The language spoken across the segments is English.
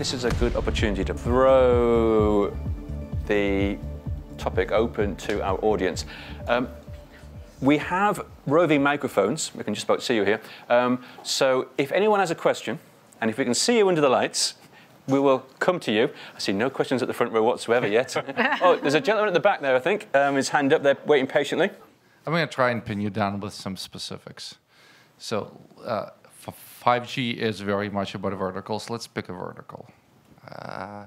think this is a good opportunity to throw the topic open to our audience. Um, we have roving microphones. We can just about see you here. Um, so if anyone has a question, and if we can see you under the lights, we will come to you. I see no questions at the front row whatsoever yet. oh, there's a gentleman at the back there, I think. Um, his hand up there, waiting patiently. I'm going to try and pin you down with some specifics. So, uh, 5G is very much about verticals. Let's pick a vertical. Uh,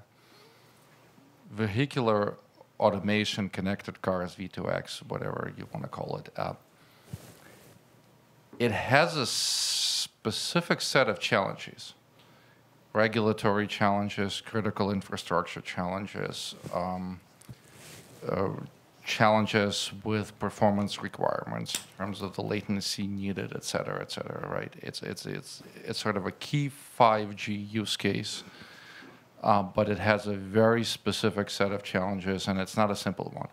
vehicular automation, connected cars, V2X, whatever you want to call it. Uh, it has a specific set of challenges regulatory challenges, critical infrastructure challenges, um, uh, challenges with performance requirements in terms of the latency needed, et cetera, et cetera, right? It's, it's, it's, it's sort of a key 5G use case, uh, but it has a very specific set of challenges, and it's not a simple one,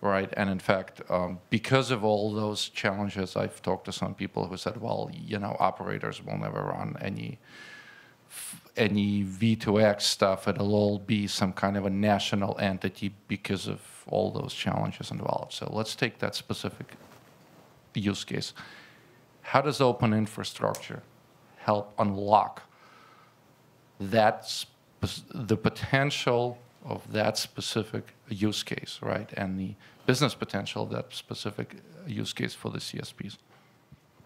right? And in fact, um, because of all those challenges, I've talked to some people who said, well, you know, operators will never run any any V2X stuff, it'll all be some kind of a national entity because of all those challenges involved. So let's take that specific use case. How does open infrastructure help unlock that the potential of that specific use case, right? And the business potential of that specific use case for the CSPs.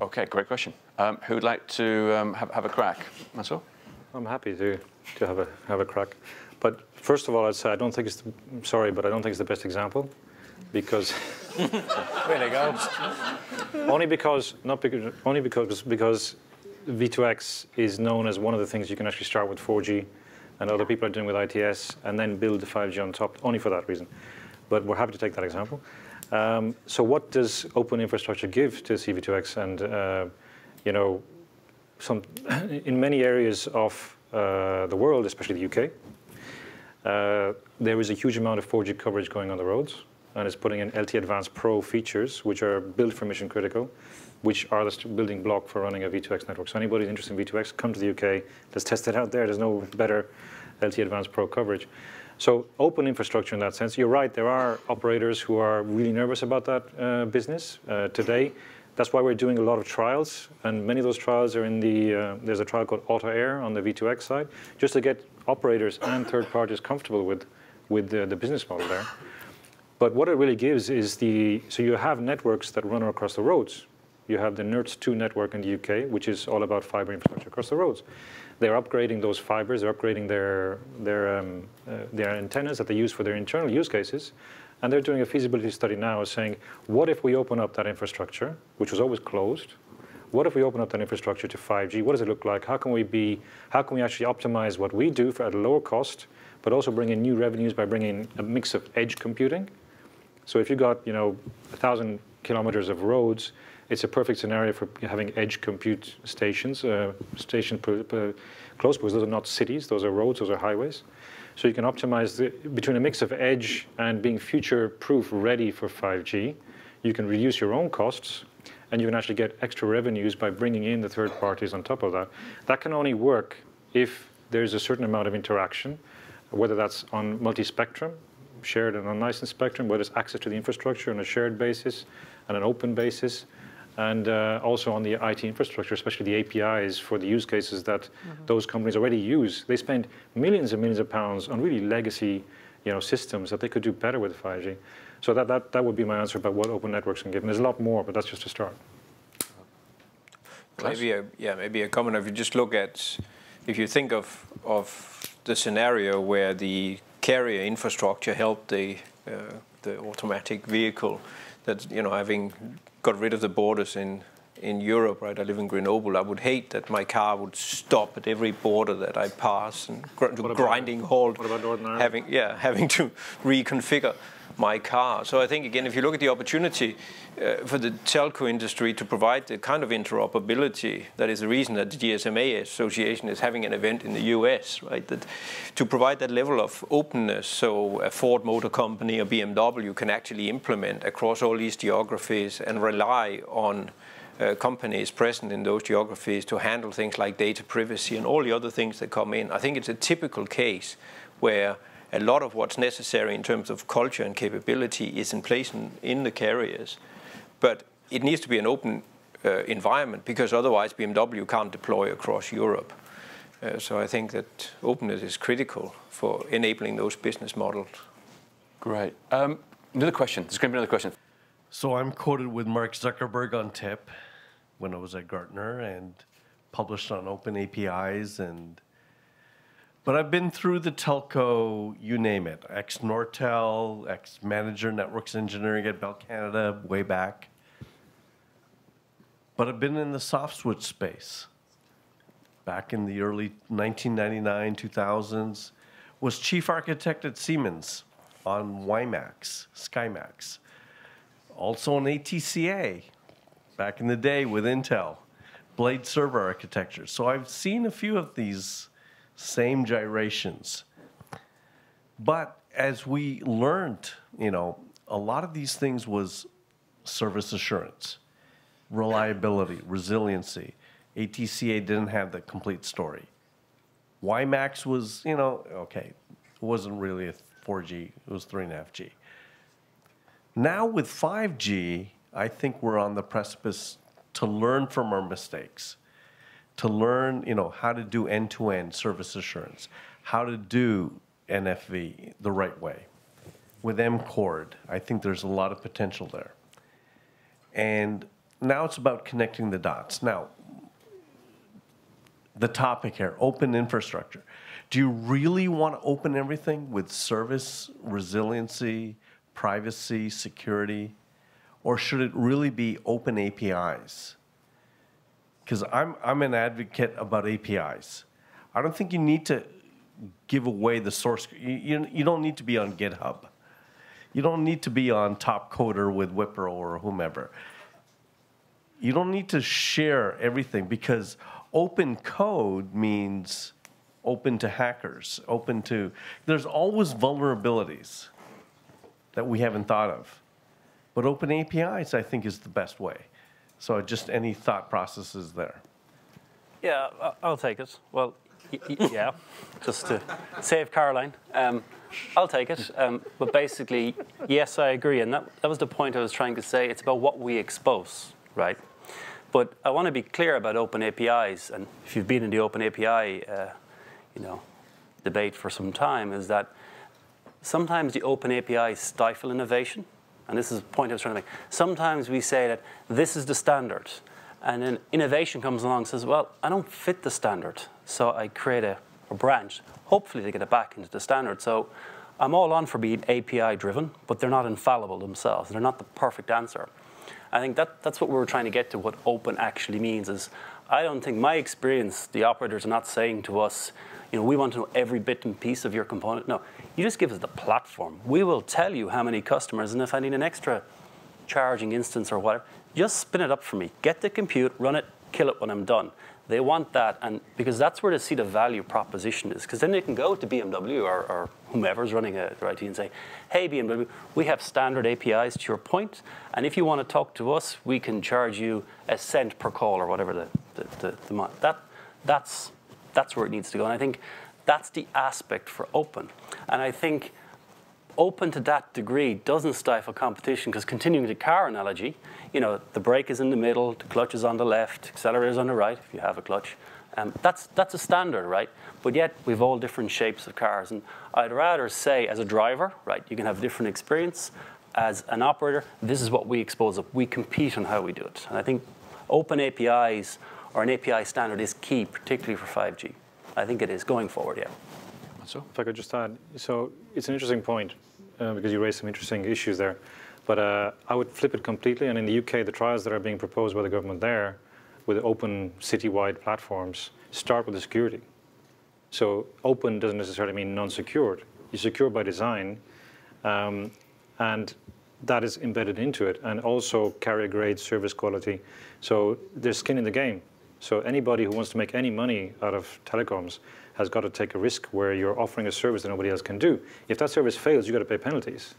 Okay, great question. Um, who would like to um, have, have a crack? Mansur? I'm happy to, to have, a, have a crack. But first of all, I'd say I don't think it's, the, sorry, but I don't think it's the best example because. there you go. only because, not because, only because, because V2X is known as one of the things you can actually start with 4G and other people are doing with ITS and then build the 5G on top, only for that reason. But we're happy to take that example. Um, so what does open infrastructure give to CV2X? And, uh, you know, some, in many areas of uh, the world, especially the UK, uh, there is a huge amount of 4G coverage going on the roads, and it's putting in LTE Advanced Pro features, which are built for mission critical, which are the building block for running a V2X network. So anybody interested in V2X, come to the UK, let's test it out there. There's no better LTE Advanced Pro coverage. So open infrastructure in that sense. You're right, there are operators who are really nervous about that uh, business uh, today. That's why we're doing a lot of trials, and many of those trials are in the, uh, there's a trial called AutoAir on the V2X side, just to get operators and third parties comfortable with, with the, the business model there. But what it really gives is the, so you have networks that run across the roads. You have the NERTS2 network in the UK, which is all about fiber infrastructure across the roads. They're upgrading those fibers, they're upgrading their, their, um, uh, their antennas that they use for their internal use cases, and they're doing a feasibility study now saying, what if we open up that infrastructure, which was always closed? What if we open up that infrastructure to 5G? What does it look like? How can we be, how can we actually optimize what we do for, at a lower cost, but also bring in new revenues by bringing a mix of edge computing? So if you've got, you know, a thousand kilometers of roads, it's a perfect scenario for having edge compute stations, uh, stations close because those are not cities, those are roads, those are highways. So you can optimize the, between a mix of edge and being future-proof ready for 5G. You can reduce your own costs, and you can actually get extra revenues by bringing in the third parties on top of that. That can only work if there's a certain amount of interaction, whether that's on multi-spectrum, shared and unlicensed spectrum, whether it's access to the infrastructure on a shared basis and an open basis, and uh, also on the IT infrastructure, especially the APIs for the use cases that mm-hmm. those companies already use. They spend millions and millions of pounds on really legacy you know, systems that they could do better with 5G. So that, that, that would be my answer about what open networks can give. And there's a lot more, but that's just a start. Maybe a, yeah, maybe a comment. If you just look at, if you think of of the scenario where the carrier infrastructure helped the uh, the automatic vehicle, that you know having got rid of the borders in in Europe, right? I live in Grenoble. I would hate that my car would stop at every border that I pass and gr- grinding halt. What about Northern Ireland? Having yeah, having to reconfigure my car. So I think again, if you look at the opportunity uh, for the telco industry to provide the kind of interoperability that is the reason that the GSMA Association is having an event in the US, right? That to provide that level of openness, so a Ford Motor Company or BMW can actually implement across all these geographies and rely on uh, companies present in those geographies to handle things like data privacy and all the other things that come in. I think it's a typical case where a lot of what's necessary in terms of culture and capability is in place in, in the carriers. But it needs to be an open uh, environment because otherwise BMW can't deploy across Europe. Uh, so I think that openness is critical for enabling those business models. Great. Um, another question. There's going to be another question. So I'm quoted with Mark Zuckerberg on TIP when I was at Gartner and published on open APIs and but I've been through the telco, you name it, ex Nortel, ex manager networks engineering at Bell Canada way back. But I've been in the soft switch space back in the early 1999, 2000s, was chief architect at Siemens on WiMAX, SkyMax. Also on ATCA back in the day with Intel, blade server architecture. So I've seen a few of these same gyrations. But as we learned, you know, a lot of these things was service assurance, reliability, resiliency. ATCA didn't have the complete story. WiMAX was, you know, okay, it wasn't really a 4G, it was 3.5G. Now with 5G, I think we're on the precipice to learn from our mistakes, to learn, you know, how to do end-to-end service assurance, how to do NFV the right way. With M-CORD, I think there's a lot of potential there. And now it's about connecting the dots. Now, the topic here, open infrastructure. Do you really want to open everything with service, resiliency, privacy, security? Or should it really be open APIs? Because I'm, I'm an advocate about APIs. I don't think you need to give away the source. You, you, you don't need to be on GitHub. You don't need to be on Topcoder with Wipro or whomever. You don't need to share everything because open code means open to hackers, open to. There's always vulnerabilities that we haven't thought of. But open APIs, I think, is the best way. So just any thought processes there. Yeah, I'll take it. Well, yeah, just to save Caroline. Um, I'll take it. Um, but basically, yes, I agree. And that, that was the point I was trying to say. It's about what we expose, right? But I want to be clear about open APIs. And if you've been in the open API, uh, you know, debate for some time, is that sometimes the open APIs stifle innovation. And this is the point I was trying to make. Sometimes we say that this is the standard. And then innovation comes along and says, well, I don't fit the standard. So I create a, a branch, hopefully to get it back into the standard. So I'm all on for being API driven, but they're not infallible themselves. They're not the perfect answer. I think that, that's what we were trying to get to, what open actually means is I don't think my experience, the operators are not saying to us, you know, we want to know every bit and piece of your component. No, you just give us the platform. We will tell you how many customers, and if I need an extra charging instance or whatever, just spin it up for me. Get the compute, run it, kill it when I'm done. They want that, and because that's where they see the value proposition is. Because then they can go to BMW or, or whomever's running a IT and say, "Hey BMW, we have standard APIs to your point, and if you want to talk to us, we can charge you a cent per call or whatever the the, the, the that that's that's where it needs to go. And I think that's the aspect for open. And I think open to that degree doesn't stifle competition because continuing the car analogy, you know, the brake is in the middle, the clutch is on the left, accelerator is on the right if you have a clutch. Um, that's, that's a standard, right? But yet we've all different shapes of cars. And I'd rather say as a driver, right, you can have a different experience. As an operator, this is what we expose up. We compete on how we do it. And I think open APIs or an API standard is key, particularly for 5G. I think it is going forward, yeah. So, if I could just add, so it's an interesting point uh, because you raised some interesting issues there. But uh, I would flip it completely. And in the UK, the trials that are being proposed by the government there with open citywide platforms start with the security. So open doesn't necessarily mean non-secured. You secure by design, um, and that is embedded into it, and also carrier grade service quality. So there's skin in the game. So anybody who wants to make any money out of telecoms has got to take a risk where you're offering a service that nobody else can do. If that service fails, you've got to pay penalties.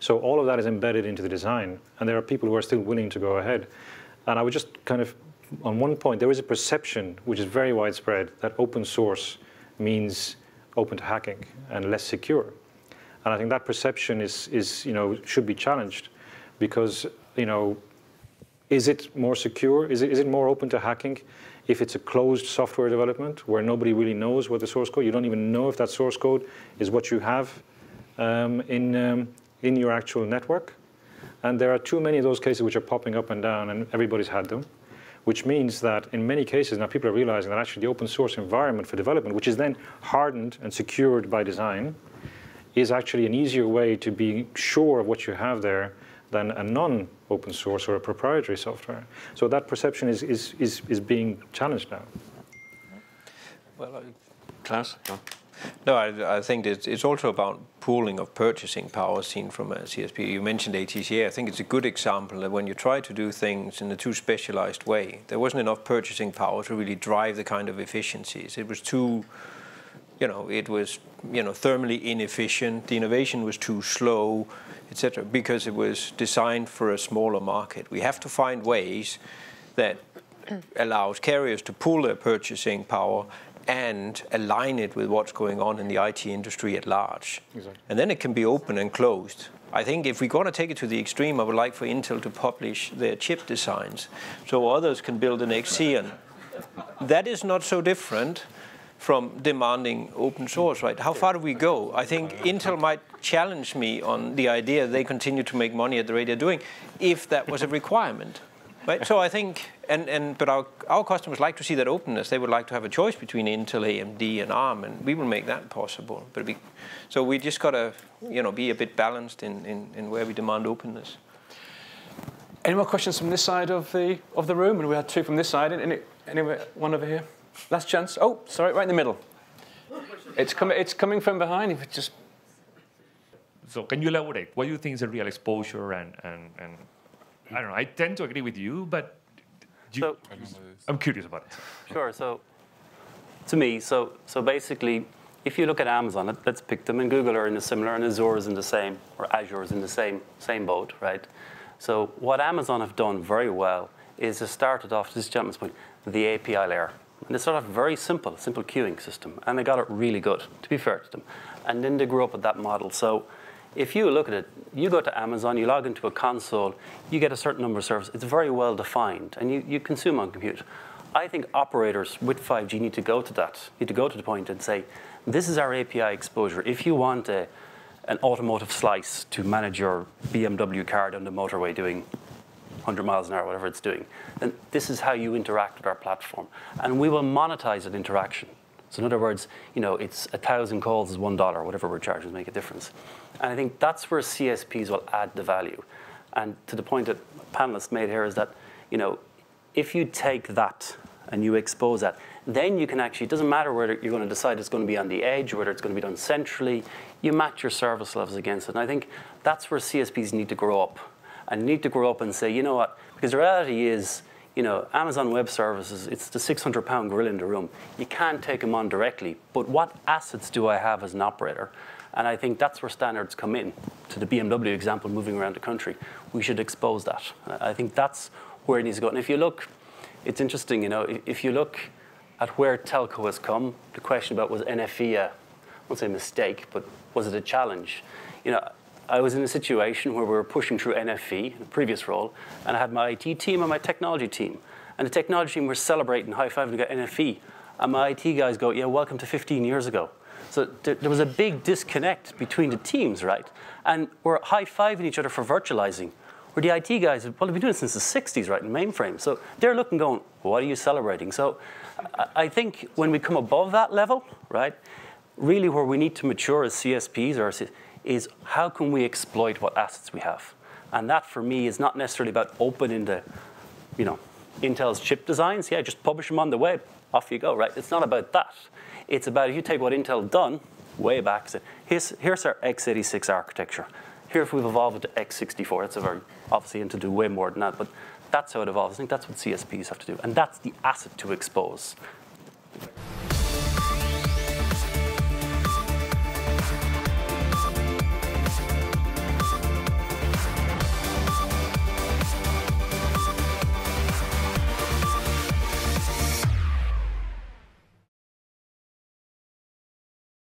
So all of that is embedded into the design, and there are people who are still willing to go ahead. And I would just kind of, on one point, there is a perception which is very widespread that open source means open to hacking and less secure. And I think that perception is, is you know, should be challenged because, you know, is it more secure? Is it, is it more open to hacking if it's a closed software development where nobody really knows what the source code, you don't even know if that source code is what you have um, in, um, in your actual network? And there are too many of those cases which are popping up and down, and everybody's had them, which means that in many cases now people are realizing that actually the open source environment for development, which is then hardened and secured by design, is actually an easier way to be sure of what you have there than a non-open source or a proprietary software. So that perception is, is, is, is being challenged now. Well, uh, Klaus? No, I, I think it's, it's, also about pooling of purchasing power seen from uh, a CSP. You mentioned ATCA. I think it's a good example that when you try to do things in a too specialized way, there wasn't enough purchasing power to really drive the kind of efficiencies. It was too, you know, it was, you know, thermally inefficient. The innovation was too slow, etc., because it was designed for a smaller market. We have to find ways that allows carriers to pool their purchasing power and align it with what's going on in the IT industry at large. Exactly. And then it can be open and closed. I think if we're going to take it to the extreme, I would like for Intel to publish their chip designs so others can build an Xeon. That is not so different from demanding open source, right? How far do we go? I think Intel might challenge me on the idea they continue to make money at the rate they're doing if that was a requirement. Right? So I think, and, and but our, our customers like to see that openness. They would like to have a choice between Intel, AMD, and ARM, and we will make that possible. But we, so we just got to, you know, be a bit balanced in, in, in where we demand openness. Any more questions from this side of the of the room? And we had two from this side. Any, anyway, one over here. Last chance. Oh, sorry, right in the middle. It's coming. It's coming from behind. If it just. So can you elaborate? What do you think is a real exposure and and and I don't know. I tend to agree with you, but you, so, I'm curious about it. Sure. So, to me, so so basically, if you look at Amazon, let, us pick them, and Google are in a similar, and Azure is in the same, or Azure is in the same same boat, right? So what Amazon have done very well is they started off, this gentleman's point, the API layer. And they started off very simple, simple queuing system, and they got it really good, to be fair to them. And then they grew up with that model. So if you look at it, you go to Amazon, you log into a console, you get a certain number of services. It's very well defined, and you, you consume on compute. I think operators with 5G need to go to that, need to go to the point and say, this is our API exposure. If you want a, an automotive slice to manage your BMW car on the motorway doing 100 miles an hour, whatever it's doing, then this is how you interact with our platform. And we will monetize that interaction. So in other words, you know, it's a thousand calls is one dollar, whatever we're charging make a difference. And I think that's where CSPs will add the value. And to the point that panelists made here is that, you know, if you take that and you expose that, then you can actually, it doesn't matter whether you're going to decide it's going to be on the edge whether it's going to be done centrally, you match your service levels against it. And I think that's where CSPs need to grow up and need to grow up and say, you know what, because the reality is, you know, Amazon Web Services, it's the 600 pound gorilla in the room. You can't take them on directly, but what assets do I have as an operator? And I think that's where standards come in. To the BMW example, moving around the country, we should expose that. I think that's where it needs to go. And if you look, it's interesting, you know, if you look at where telco has come, the question about was NFV a, I won't say mistake, but was it a challenge? You know, I was in a situation where we were pushing through NFV in a previous role, and I had my IT team and my technology team. And the technology team were celebrating high five to get NFV. And my IT guys go, yeah, welcome to 15 years ago. So there, there was a big disconnect between the teams, right? And we're high fiving each other for virtualizing. Where the IT guys, well, they've been doing it since the 60s, right, in mainframe. So they're looking, going, what are you celebrating? So I think when we come above that level, right, really where we need to mature as CSPs or is how can we exploit what assets we have? And that for me is not necessarily about opening the, you know, Intel's chip designs. Yeah, just publish them on the web. Off you go, right? It's not about that. It's about if you take what Intel done way back, say, here's, here's our x86 architecture. Here, if we've evolved to x64, that's very, obviously, Intel do way more than that, but that's how it evolves. I think that's what CSPs have to do. And that's the asset to expose.